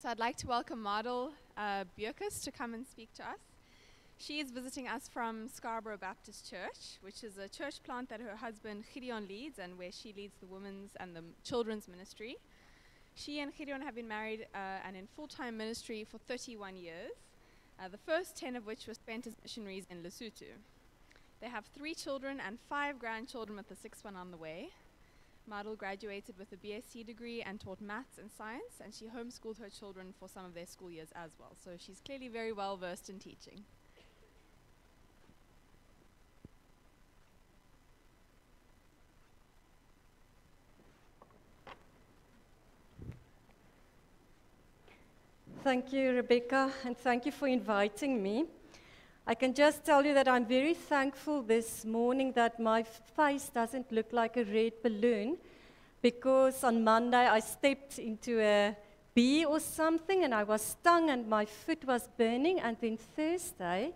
So I'd like to welcome Madel uh, Beukes to come and speak to us. She is visiting us from Scarborough Baptist Church, which is a church plant that her husband Gideon leads and where she leads the women's and the children's ministry. She and Gideon have been married uh, and in full time ministry for 31 years, uh, the first 10 of which were spent as missionaries in Lesotho. They have three children and five grandchildren, with the sixth one on the way. Madel graduated with a BSc degree and taught maths and science, and she homeschooled her children for some of their school years as well. So she's clearly very well versed in teaching. Thank you, Rebecca, and thank you for inviting me. I can just tell you that I'm very thankful this morning that my face doesn't look like a red balloon because on Monday I stepped into a bee or something and I was stung and my foot was burning. And then Thursday,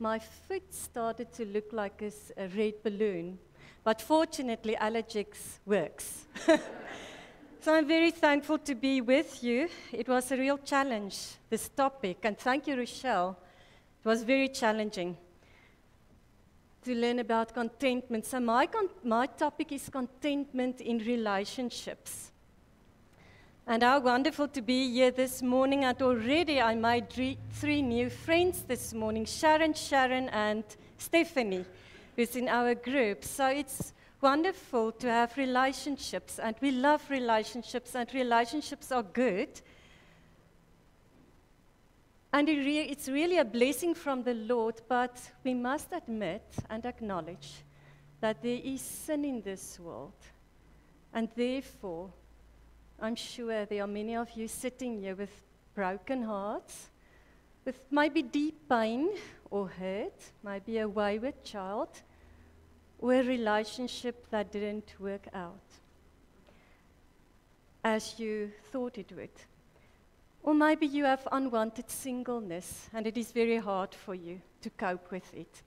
my foot started to look like a, red balloon. But fortunately, Allergex works. so I'm very thankful to be with you. It was a real challenge, this topic. And thank you, Rochelle it was very challenging to learn about contentment. So, my, con- my topic is contentment in relationships. And how wonderful to be here this morning. And already I made three, three new friends this morning Sharon, Sharon, and Stephanie, who's in our group. So, it's wonderful to have relationships. And we love relationships, and relationships are good. And it re- it's really a blessing from the Lord, but we must admit and acknowledge that there is sin in this world. And therefore, I'm sure there are many of you sitting here with broken hearts, with maybe deep pain or hurt, maybe a wayward child, or a relationship that didn't work out as you thought it would. Or maybe you have unwanted singleness and it is very hard for you to cope with it.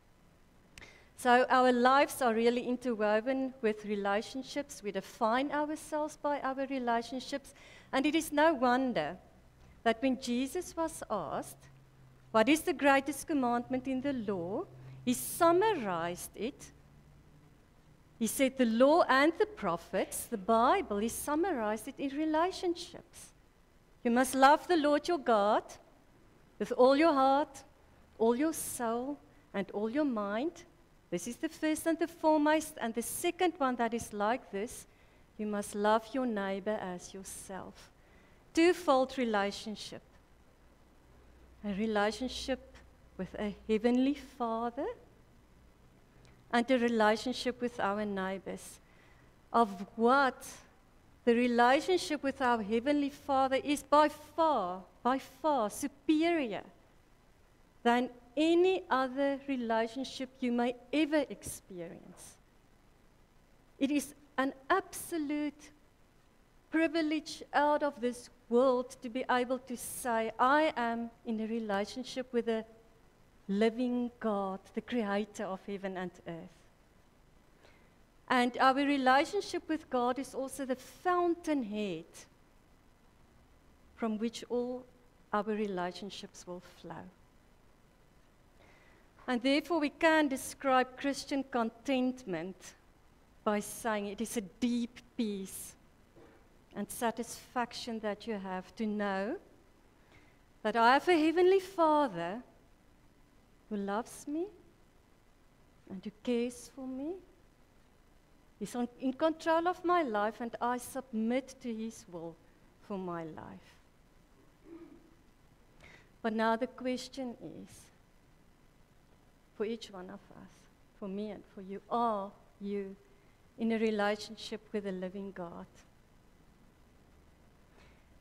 So, our lives are really interwoven with relationships. We define ourselves by our relationships. And it is no wonder that when Jesus was asked, What is the greatest commandment in the law? he summarized it. He said, The law and the prophets, the Bible, he summarized it in relationships. You must love the Lord your God with all your heart, all your soul, and all your mind. This is the first and the foremost. And the second one that is like this you must love your neighbor as yourself. Twofold relationship a relationship with a heavenly Father and a relationship with our neighbors. Of what the relationship with our Heavenly Father is by far, by far superior than any other relationship you may ever experience. It is an absolute privilege out of this world to be able to say, I am in a relationship with a living God, the creator of heaven and earth. And our relationship with God is also the fountainhead from which all our relationships will flow. And therefore, we can describe Christian contentment by saying it is a deep peace and satisfaction that you have to know that I have a heavenly Father who loves me and who cares for me He's on, in control of my life, and I submit to His will for my life. But now the question is for each one of us, for me and for you, are you in a relationship with the living God?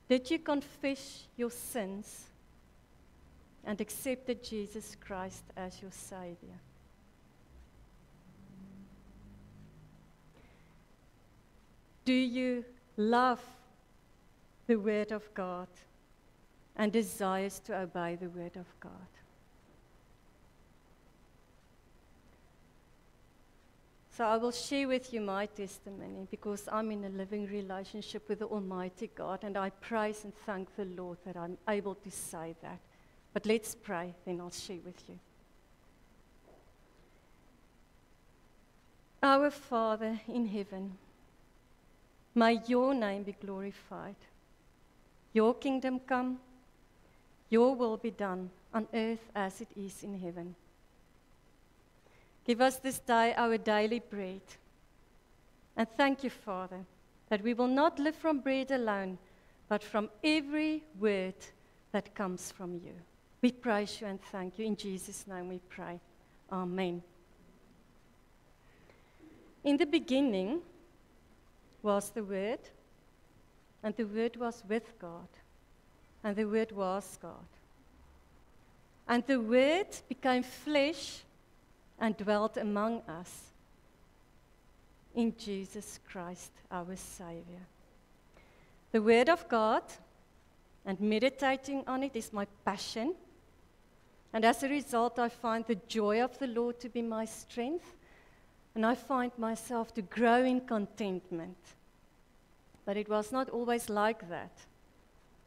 Did you confess your sins and accepted Jesus Christ as your Savior? Do you love the Word of God and desires to obey the Word of God? So I will share with you my testimony because I'm in a living relationship with the Almighty God, and I praise and thank the Lord that I'm able to say that. But let's pray, then I'll share with you. Our Father in heaven, may your name be glorified. Your kingdom come, your will be done on earth as it is in heaven. Give us this day our daily bread. And thank you, Father, that we will not live from bread alone, but from every word that comes from you. We praise you and thank you. In Jesus' name we pray. Amen. In the beginning was the Word, and the Word was with God, and the Word was God. And the Word became flesh and dwelt among us in Jesus Christ, our Savior. The Word of God and meditating on it is my passion. And as a result, I find the joy of the Lord to be my strength. And I find myself to grow in contentment. But it was not always like that.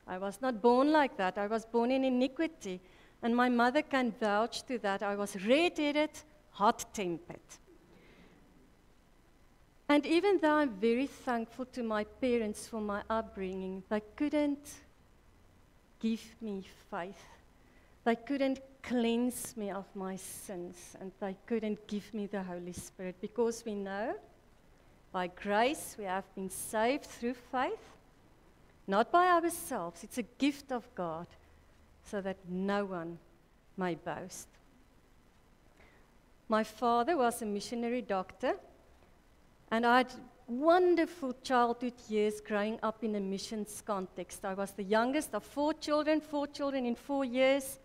I was not born like that. I was born in iniquity. And my mother can vouch to that. I was red headed, hot tempered. And even though I'm very thankful to my parents for my upbringing, they couldn't give me faith. They couldn't cleanse me of my sins, and they couldn't give me the Holy Spirit because we know by grace we have been saved through faith, not by ourselves. It's a gift of God so that no one may boast. My father was a missionary doctor, and I had wonderful childhood years growing up in a missions context. I was the youngest of four children, four children in four years,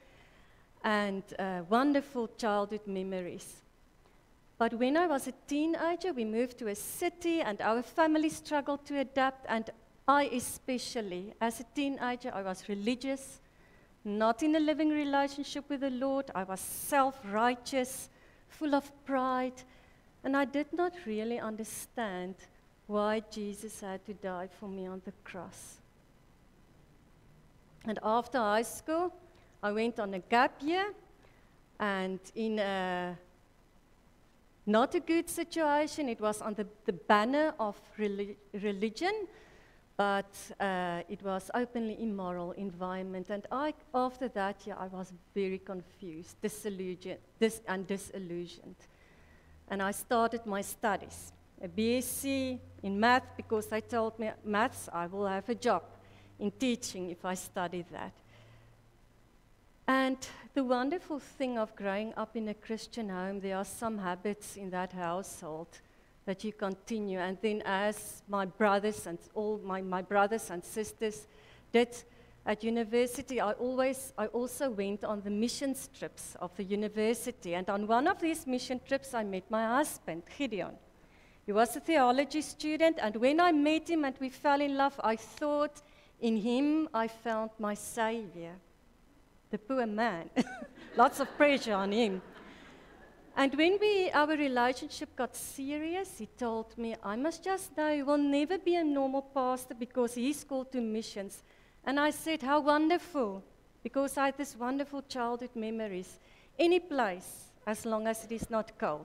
and uh, wonderful childhood memories. But when I was a teenager, we moved to a city, and our family struggled to adapt, and I especially, as a teenager, I was religious, not in a living relationship with the Lord. I was self righteous full of pride, and I did not really understand why Jesus had to die for me on the cross. And after high school, I went on a gap year, and in a not a good situation, it was on the, the banner of relig- religion, but uh, it was openly immoral environment. And I, after that year, I was very confused, disillusioned, dis- and disillusioned. And I started my studies, a BSc in math, because they told me, maths, I will have a job in teaching if I study that. And the wonderful thing of growing up in a Christian home, there are some habits in that household that you continue. And then, as my brothers and all my, my brothers and sisters did at university, I always I also went on the mission trips of the university. And on one of these mission trips, I met my husband, Gideon. He was a theology student, and when I met him and we fell in love, I thought in him I found my savior. The poor man, lots of pressure on him. And when we, our relationship got serious, he told me, I must just know he will never be a normal pastor because he's called to missions. And I said, How wonderful, because I had this wonderful childhood memories. Any place, as long as it is not cold.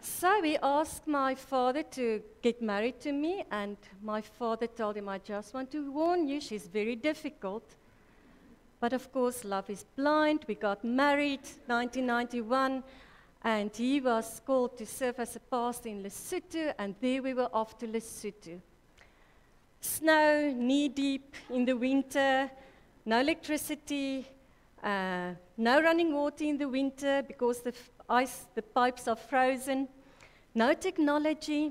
So he asked my father to get married to me, and my father told him, I just want to warn you, she's very difficult. But of course, love is blind. We got married 1991, and he was called to serve as a pastor in Lesotho, and there we were off to Lesotho. Snow, knee deep in the winter, no electricity, uh, no running water in the winter because the ice, the pipes are frozen, no technology,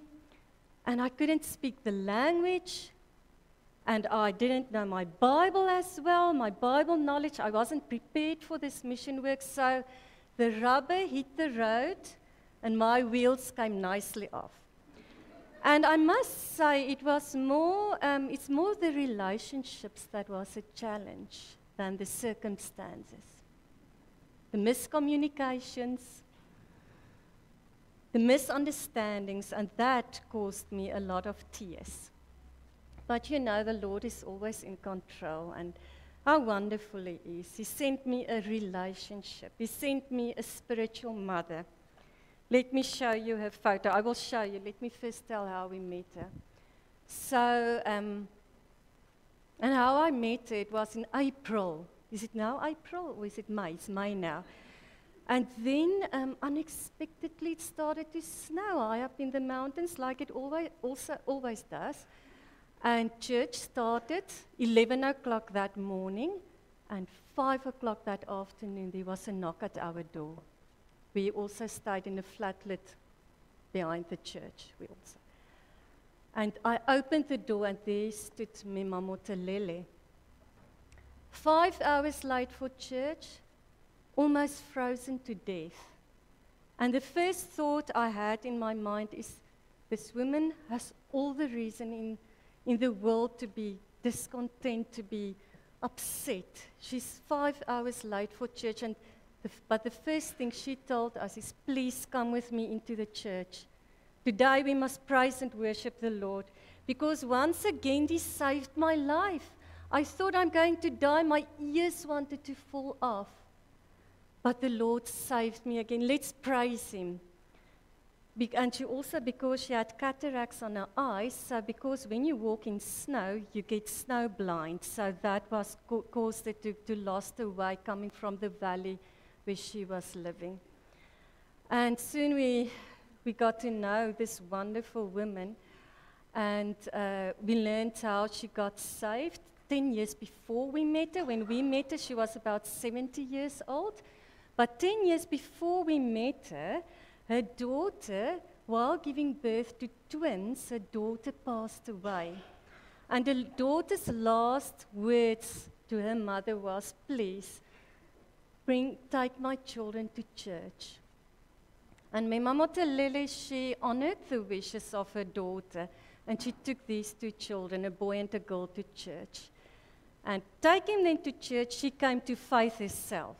and I couldn't speak the language and I didn't know my Bible as well, my Bible knowledge. I wasn't prepared for this mission work. So the rubber hit the road and my wheels came nicely off. And I must say, it was more, um, it's more the relationships that was a challenge than the circumstances. The miscommunications, the misunderstandings, and that caused me a lot of tears. But you know, the Lord is always in control, and how wonderful He is. He sent me a relationship, He sent me a spiritual mother. Let me show you her photo. I will show you. Let me first tell how we met her. So, um, and how I met her, it was in April. Is it now April or is it May? It's May now. And then um, unexpectedly it started to snow high up in the mountains, like it always, also always does. And church started 11 o'clock that morning, and 5 o'clock that afternoon, there was a knock at our door. We also stayed in a flatlet behind the church. We also. And I opened the door, and there stood Mimamotelele. Five hours late for church, almost frozen to death. And the first thought I had in my mind is this woman has all the reason in in the world to be discontent, to be upset. She's five hours late for church, and the, but the first thing she told us is, Please come with me into the church. Today we must praise and worship the Lord because once again He saved my life. I thought I'm going to die, my ears wanted to fall off. But the Lord saved me again. Let's praise Him. Be- and she also, because she had cataracts on her eyes, so because when you walk in snow, you get snow blind. So that was co- caused her to, to lost her way coming from the valley where she was living. And soon we, we got to know this wonderful woman, and uh, we learned how she got saved 10 years before we met her. When we met her, she was about 70 years old. But 10 years before we met her, her daughter, while giving birth to twins, her daughter passed away. And the daughter's last words to her mother was, Please, bring, take my children to church. And my mama Lily, she honored the wishes of her daughter, and she took these two children, a boy and a girl, to church. And taking them to church, she came to faith herself.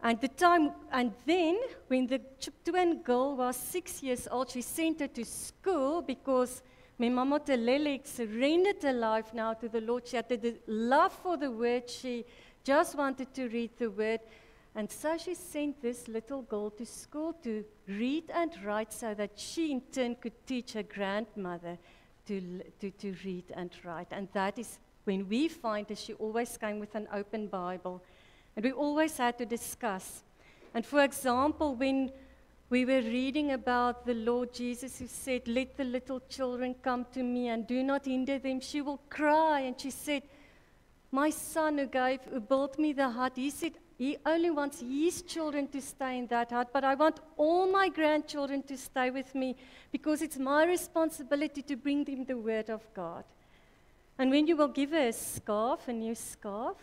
And the time, and then when the twin girl was six years old, she sent her to school because my mama Telele surrendered her life now to the Lord. She had the love for the word. She just wanted to read the word. And so she sent this little girl to school to read and write so that she in turn could teach her grandmother to, to, to read and write. And that is when we find her, she always came with an open Bible and we always had to discuss. And for example, when we were reading about the Lord Jesus who said, Let the little children come to me and do not hinder them, she will cry. And she said, My son who gave, who built me the hut, he said, he only wants his children to stay in that hut, but I want all my grandchildren to stay with me because it's my responsibility to bring them the word of God. And when you will give her a scarf, a new scarf,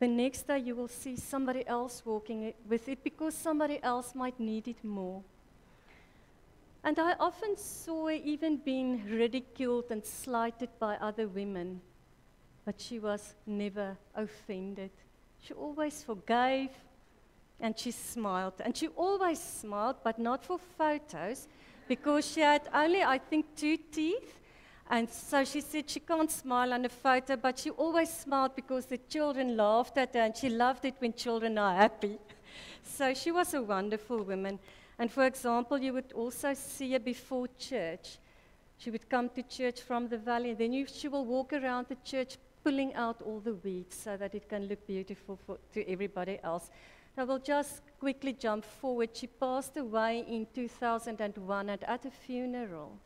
the next day you will see somebody else walking with it because somebody else might need it more. And I often saw her even being ridiculed and slighted by other women, but she was never offended. She always forgave and she smiled. And she always smiled, but not for photos, because she had only, I think, two teeth and so she said she can't smile on a photo, but she always smiled because the children laughed at her, and she loved it when children are happy. So she was a wonderful woman. And for example, you would also see her before church. She would come to church from the valley, and then you, she will walk around the church pulling out all the weeds so that it can look beautiful for, to everybody else. I will just quickly jump forward. She passed away in 2001 at, at a funeral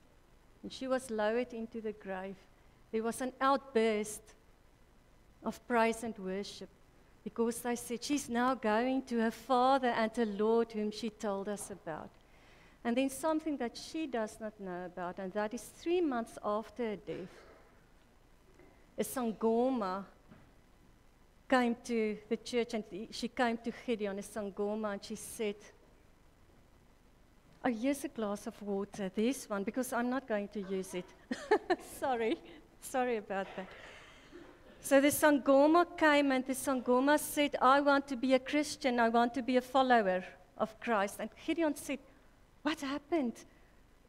and she was lowered into the grave, there was an outburst of praise and worship because they said she's now going to her Father and the Lord whom she told us about. And then something that she does not know about, and that is three months after her death, a Sangoma came to the church and she came to Gideon, a Sangoma, and she said, Oh, here's a glass of water. This one, because I'm not going to use it. Sorry. Sorry about that. So the Sangoma came and the Sangoma said, I want to be a Christian. I want to be a follower of Christ. And Gideon said, What happened?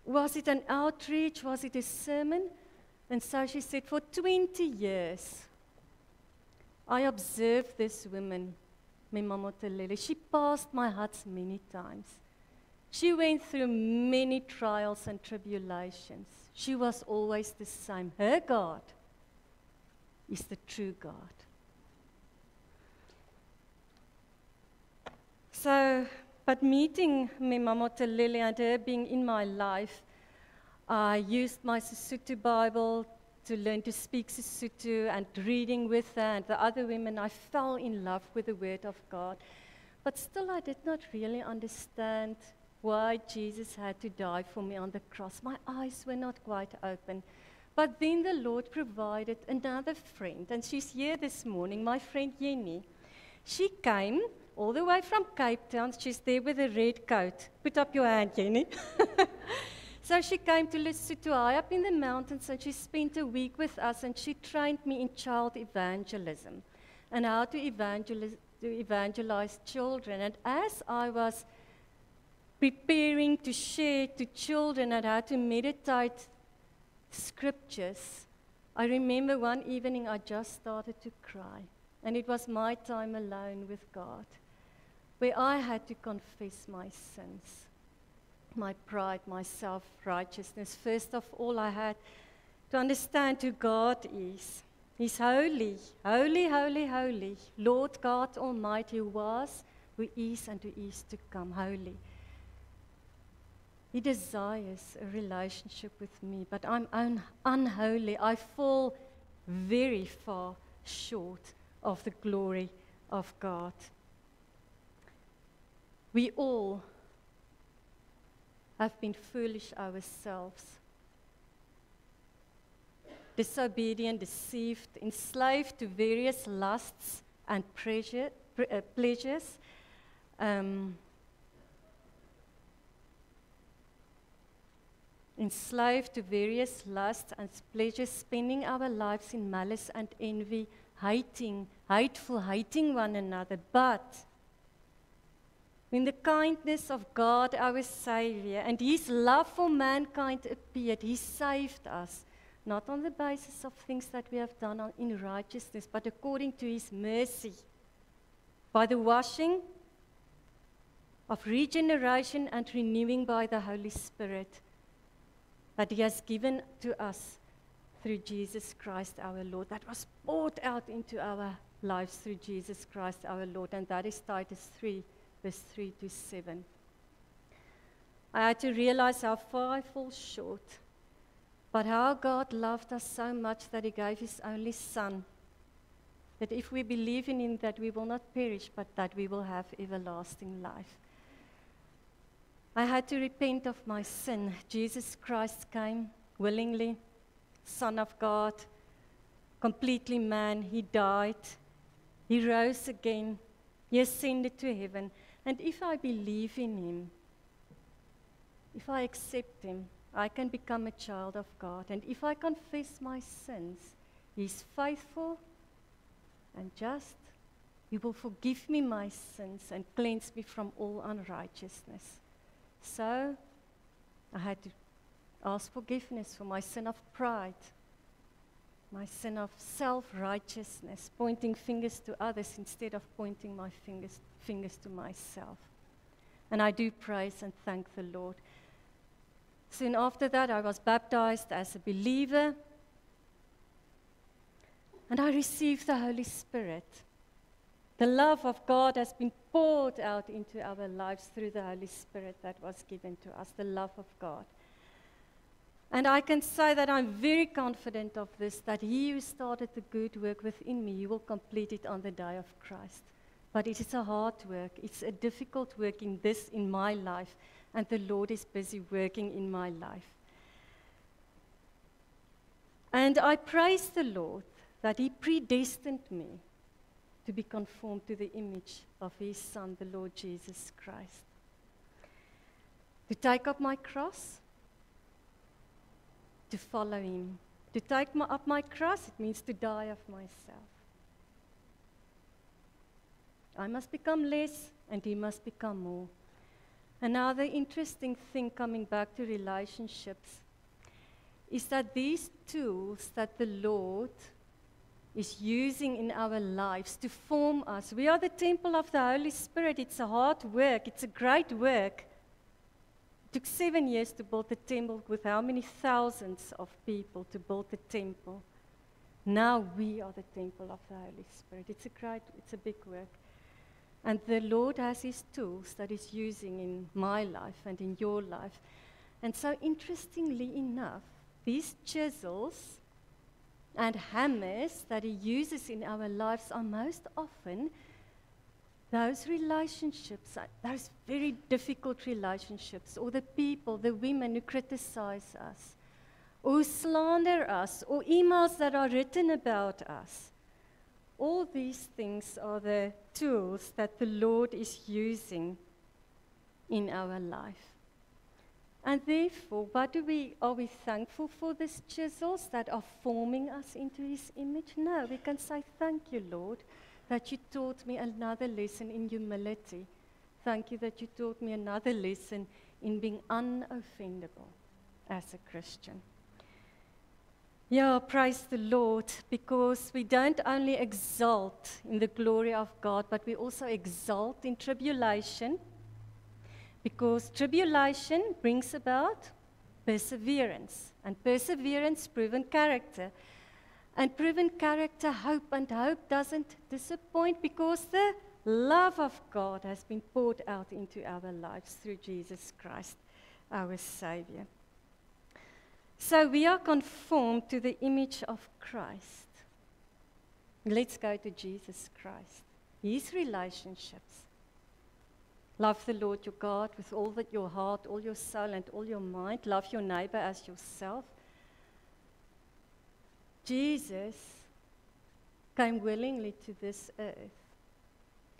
Was it an outreach? Was it a sermon? And so she said, For 20 years, I observed this woman, Mimamotelele. She passed my huts many times. She went through many trials and tribulations. She was always the same. Her God is the true God. So, but meeting Mimamotelele and her being in my life, I used my Sesotho Bible to learn to speak Sesotho and reading with her and the other women. I fell in love with the Word of God. But still, I did not really understand why Jesus had to die for me on the cross. My eyes were not quite open. But then the Lord provided another friend, and she's here this morning, my friend Jenny. She came all the way from Cape Town. She's there with a red coat. Put up your hand, Jenny. so she came to Lesotho high up in the mountains, and she spent a week with us, and she trained me in child evangelism and how to evangelize, to evangelize children. And as I was preparing to share to children and how to meditate scriptures, I remember one evening I just started to cry. And it was my time alone with God, where I had to confess my sins, my pride, my self righteousness. First of all, I had to understand who God is. He's holy, holy, holy, holy. Lord God Almighty, was, who is, and who is to come, holy. He desires a relationship with me, but I'm un- unholy. I fall very far short of the glory of God. We all have been foolish ourselves, disobedient, deceived, enslaved to various lusts and uh, pleasures. Um, enslaved to various lusts and pleasures, spending our lives in malice and envy, hating, hateful, hating one another. But when the kindness of God, our Savior, and His love for mankind appeared, He saved us, not on the basis of things that we have done in righteousness, but according to His mercy, by the washing of regeneration and renewing by the Holy Spirit that He has given to us through Jesus Christ our Lord, that was poured out into our lives through Jesus Christ our Lord, and that is Titus 3, verse 3 to 7. I had to realize how far I fall short, but how God loved us so much that He gave His only Son. That if we believe in Him, that we will not perish, but that we will have everlasting life. I had to repent of my sin. Jesus Christ came willingly, Son of God, completely man. He died. He rose again. He ascended to heaven. And if I believe in Him, if I accept Him, I can become a child of God. And if I confess my sins, He's faithful and just. He will forgive me my sins and cleanse me from all unrighteousness. So I had to ask forgiveness for my sin of pride, my sin of self righteousness, pointing fingers to others instead of pointing my fingers, fingers to myself. And I do praise and thank the Lord. Soon after that, I was baptized as a believer. And I received the Holy Spirit. The love of God has been poured out into our lives through the Holy Spirit that was given to us, the love of God. And I can say that I'm very confident of this that He who started the good work within me, He will complete it on the day of Christ. But it is a hard work, it's a difficult work in this, in my life, and the Lord is busy working in my life. And I praise the Lord that He predestined me to be conformed to the image of his Son, the Lord Jesus Christ. To take up my cross, to follow him. To take my, up my cross, it means to die of myself. I must become less, and he must become more. Another interesting thing coming back to relationships is that these tools that the Lord is using in our lives to form us, we are the temple of the Holy Spirit. It's a hard work, it's a great work. It took seven years to build the temple with how many thousands of people to build the temple. Now we are the temple of the Holy Spirit. It's a great, it's a big work. And the Lord has His tools that He's using in my life and in your life. And so, interestingly enough, these chisels and hammers that He uses in our lives are most often those relationships, uh, those very difficult relationships, or the people, the women who criticize us, or slander us, or emails that are written about us. All these things are the tools that the Lord is using in our life. And therefore, what do we, are we thankful for these chisels that are forming us into His image? No, we can say, Thank you, Lord, that you taught me another lesson in humility. Thank you that you taught me another lesson in being unoffendable as a Christian. Yeah, praise the Lord, because we don't only exalt in the glory of God, but we also exalt in tribulation, because tribulation brings about perseverance, and perseverance, proven character. And proven character, hope, and hope doesn't disappoint because the love of God has been poured out into our lives through Jesus Christ, our Savior. So we are conformed to the image of Christ. Let's go to Jesus Christ. His relationships. Love the Lord your God with all that your heart, all your soul, and all your mind. Love your neighbor as yourself. Jesus came willingly to this earth.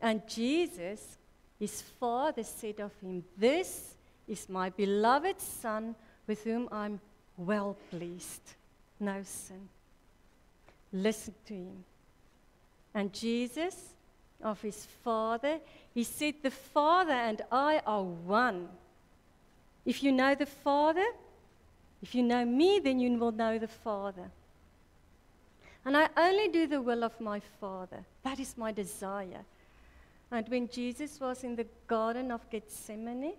And Jesus, his Father, said of him, This is my beloved Son with whom I'm well pleased, no sin. Listen to him. And Jesus, of his Father, he said, The Father and I are one. If you know the Father, if you know me, then you will know the Father. And I only do the will of my Father. That is my desire. And when Jesus was in the Garden of Gethsemane,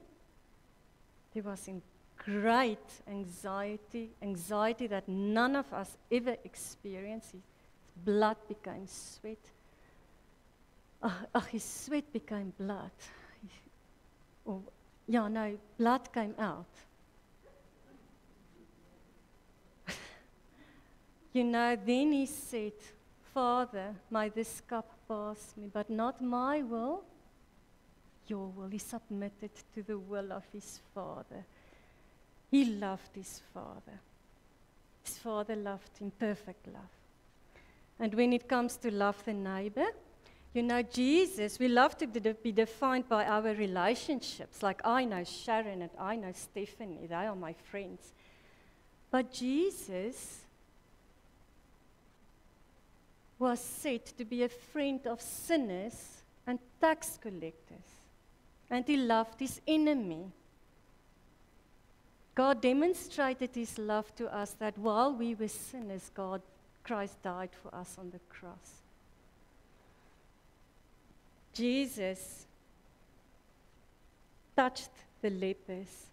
he was in great anxiety, anxiety that none of us ever experienced. His blood became sweat. Ach, his sweat became blood. Oh, yeah, no, blood came out. you know, then he said, Father, may this cup pass me, but not my will, your will. He submitted to the will of his Father. He loved his father. His father loved him, perfect love. And when it comes to love the neighbor, you know, Jesus, we love to be defined by our relationships. Like I know Sharon and I know Stephanie, they are my friends. But Jesus was said to be a friend of sinners and tax collectors. And he loved his enemy. God demonstrated his love to us that while we were sinners, God, Christ died for us on the cross. Jesus touched the lepers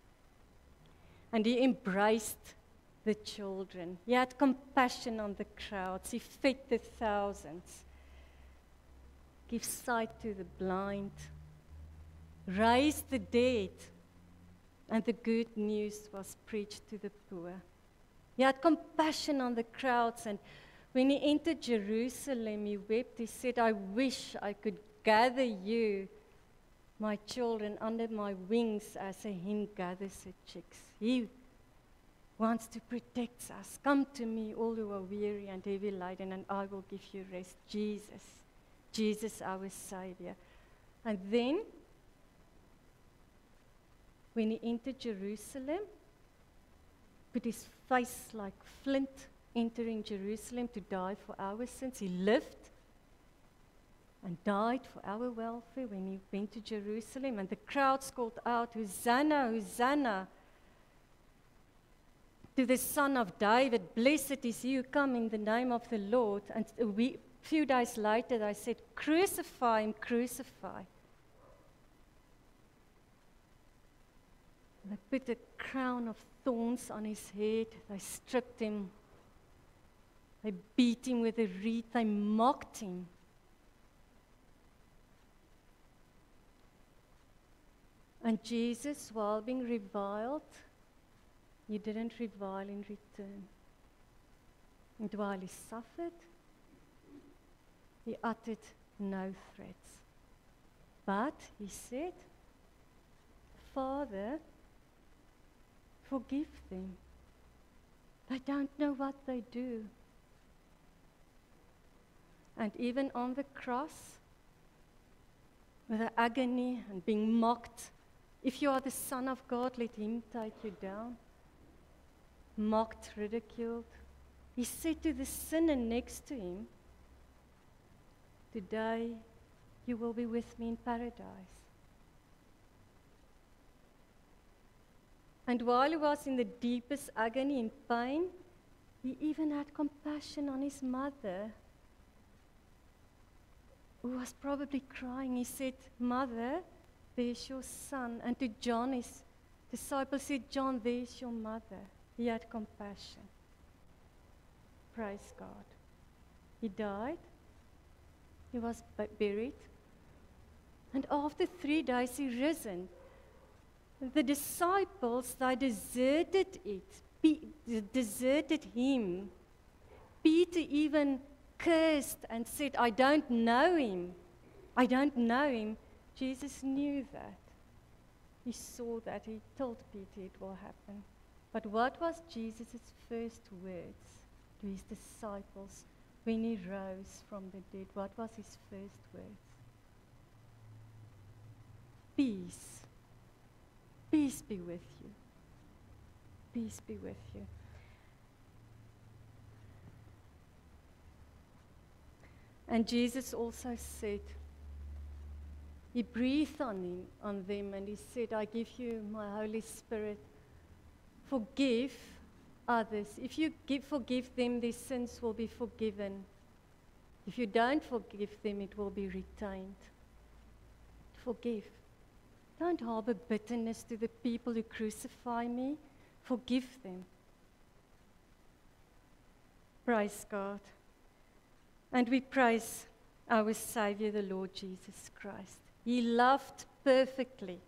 and he embraced the children. He had compassion on the crowds. He fed the thousands, gave sight to the blind, raised the dead and the good news was preached to the poor. He had compassion on the crowds, and when he entered Jerusalem, he wept. He said, I wish I could gather you, my children, under my wings as a hen gathers her chicks. He wants to protect us. Come to me, all who are weary and heavy laden, and I will give you rest. Jesus, Jesus, our Savior. And then when he entered Jerusalem, put his face like flint entering Jerusalem to die for our sins. He lived and died for our welfare when he went to Jerusalem, and the crowds called out, Hosanna, Hosanna to the Son of David, Blessed is you, come in the name of the Lord. And a few days later, they said, Crucify him, crucify. They put a crown of thorns on his head. They stripped him. They beat him with a reed. They mocked him. And Jesus, while being reviled, he didn't revile in return. And while he suffered, he uttered no threats. But he said, Father, forgive them. They don't know what they do. And even on the cross, with the agony and being mocked, if you are the Son of God, let him take you down. Mocked, ridiculed. He said to the sinner next to him, Today you will be with me in paradise. And while he was in the deepest agony and pain, he even had compassion on his mother, who was probably crying. He said, Mother, there's your son. And to John, his disciple said, John, there's your mother. He had compassion. Praise God. He died. He was buried. And after three days, he risen the disciples, they deserted it, deserted him. Peter even cursed and said, I don't know him. I don't know him. Jesus knew that. He saw that. He told Peter it will happen. But what was Jesus' first words to his disciples when he rose from the dead? What was his first words? Peace Peace be with you. Peace be with you. And Jesus also said, He breathed on, him, on them and He said, I give you my Holy Spirit. Forgive others. If you give, forgive them, their sins will be forgiven. If you don't forgive them, it will be retained. Forgive. Don't harbor bitterness to the people who crucify me. Forgive them. Praise God. And we praise our Savior, the Lord Jesus Christ. He loved perfectly.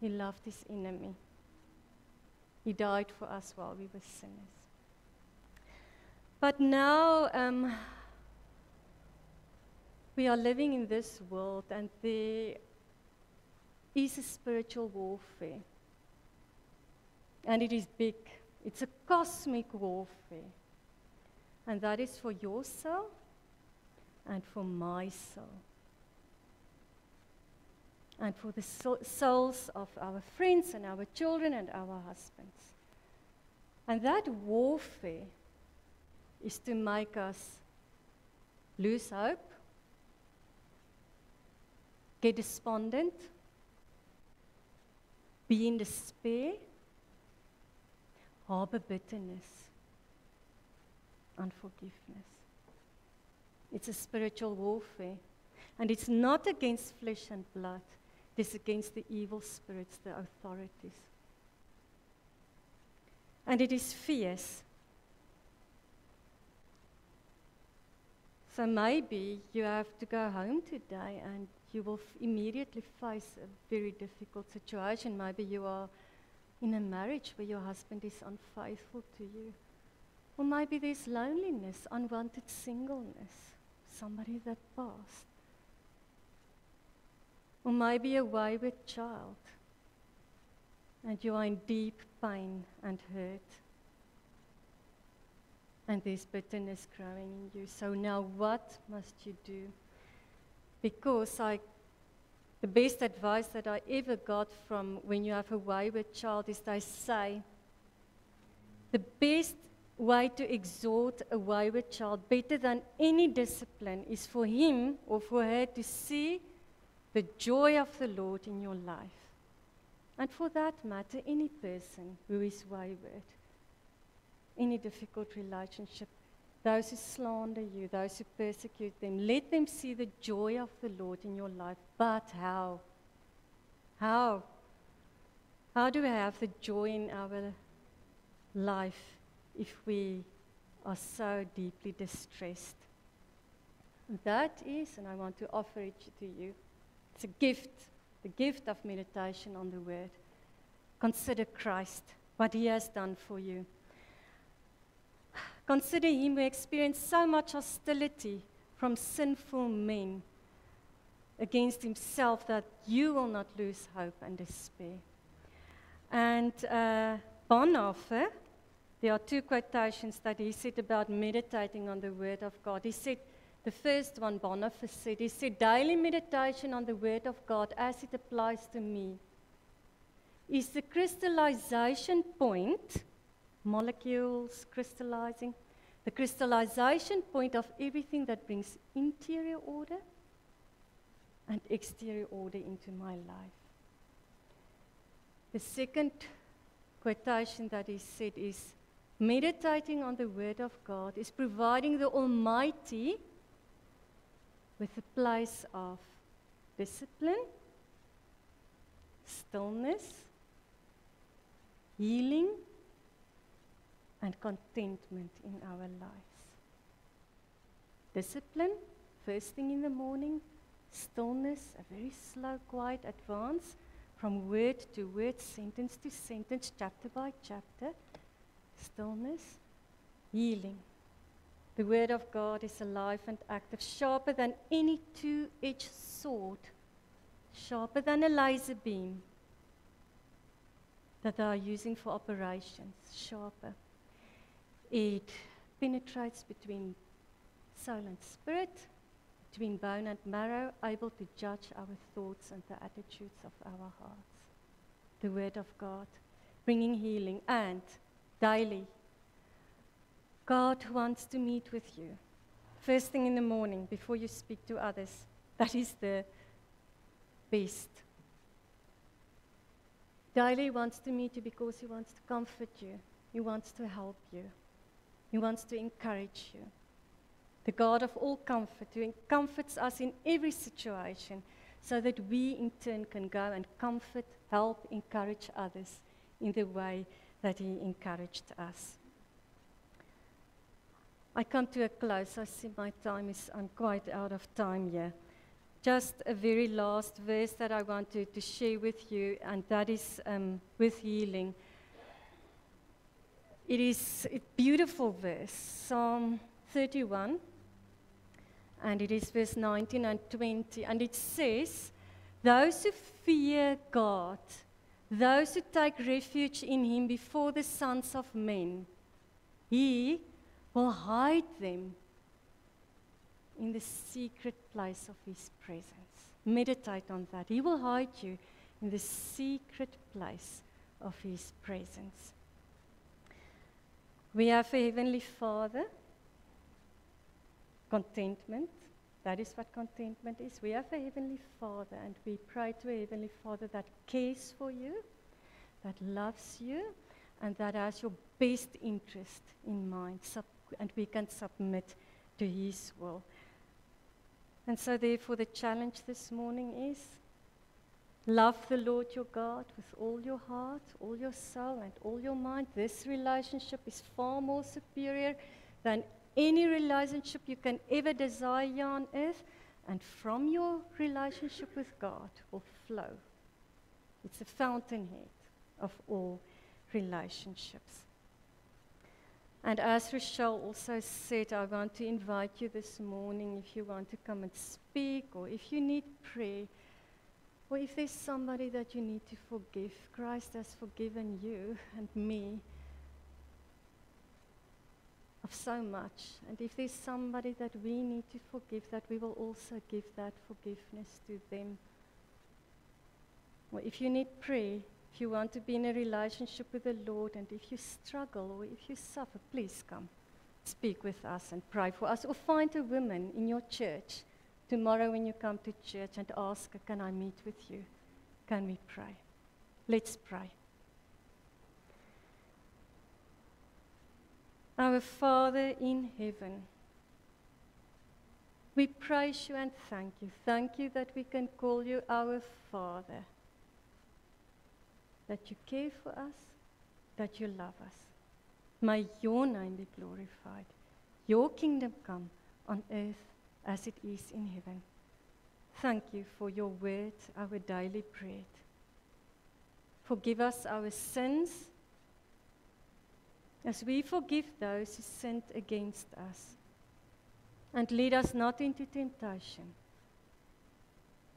He loved his enemy. He died for us while we were sinners. But now um, we are living in this world, and there is a spiritual warfare. And it is big. It's a cosmic warfare. And that is for your soul and for my soul. And for the souls of our friends and our children and our husbands. And that warfare is to make us lose hope, get despondent, be in despair, harbor bitterness, unforgiveness. It's a spiritual warfare. And it's not against flesh and blood, it's against the evil spirits, the authorities. And it is fierce. So maybe you have to go home today and you will immediately face a very difficult situation. Maybe you are in a marriage where your husband is unfaithful to you. Or maybe there's loneliness, unwanted singleness, somebody that passed. Or maybe a wayward child, and you are in deep pain and hurt. And there's bitterness growing in you. So now, what must you do? because I, the best advice that I ever got from when you have a wayward child is they say, the best way to exhort a wayward child better than any discipline is for him or for her to see the joy of the Lord in your life. And for that matter, any person who is wayward, any difficult relationship, those who slander you, those who persecute them, let them see the joy of the Lord in your life. But how? How? How do we have the joy in our life if we are so deeply distressed? That is, and I want to offer it to you, it's a gift, the gift of meditation on the Word. Consider Christ, what He has done for you. Consider Him who experienced so much hostility from sinful men against Himself that you will not lose hope and despair. And uh, Bonhoeffer, there are two quotations that he said about meditating on the Word of God. He said, the first one, Bonhoeffer said, he said, daily meditation on the Word of God as it applies to me is the crystallization point, molecules crystallizing, the crystallization point of everything that brings interior order and exterior order into my life. The second quotation that he said is meditating on the Word of God is providing the Almighty with a place of discipline, stillness, healing, and contentment in our lives. Discipline, first thing in the morning, stillness, a very slow, quiet advance from word to word, sentence to sentence, chapter by chapter, stillness, healing. The Word of God is alive and active, sharper than any two edged sword, sharper than a laser beam that they are using for operations, sharper. It penetrates between soul and spirit, between bone and marrow, able to judge our thoughts and the attitudes of our hearts. The Word of God, bringing healing and daily God wants to meet with you. First thing in the morning, before you speak to others. That is the best. Daily wants to meet you because he wants to comfort you. He wants to help you. He wants to encourage you. The God of all comfort, who comforts us in every situation, so that we in turn can go and comfort, help, encourage others in the way that He encouraged us. I come to a close. I see my time is, I'm quite out of time here. Just a very last verse that I want to, to share with you, and that is um, with healing. It is a beautiful verse, Psalm 31, and it is verse 19 and 20, and it says, Those who fear God, those who take refuge in Him before the sons of men, He will hide them in the secret place of His presence. Meditate on that. He will hide you in the secret place of His presence. We have a Heavenly Father, contentment. That is what contentment is. We have a Heavenly Father, and we pray to a Heavenly Father that cares for you, that loves you, and that has your best interest in mind. Sub- and we can submit to His will. And so, therefore, the challenge this morning is love the Lord your God with all your heart, all your soul, and all your mind. This relationship is far more superior than any relationship you can ever desire here on earth. And from your relationship with God will flow. It's a fountainhead of all relationships. And as Rochelle also said, I want to invite you this morning if you want to come and speak, or if you need prayer, or if there's somebody that you need to forgive. Christ has forgiven you and me of so much. And if there's somebody that we need to forgive, that we will also give that forgiveness to them. Or if you need prayer, If you want to be in a relationship with the Lord and if you struggle or if you suffer, please come. Speak with us and pray for us. Or find a woman in your church tomorrow when you come to church and ask Can I meet with you? Can we pray? Let's pray. Our Father in heaven, we praise you and thank you. Thank you that we can call you our Father, that you care for us, that you love us. May your name be glorified, your kingdom come on earth as it is in heaven. Thank you for your word, our daily bread. Forgive us our sins as we forgive those who sinned against us. And lead us not into temptation,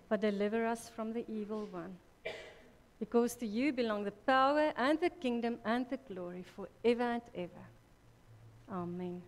but deliver us from the evil one. Because to you belong the power and the kingdom and the glory forever and ever. Amen.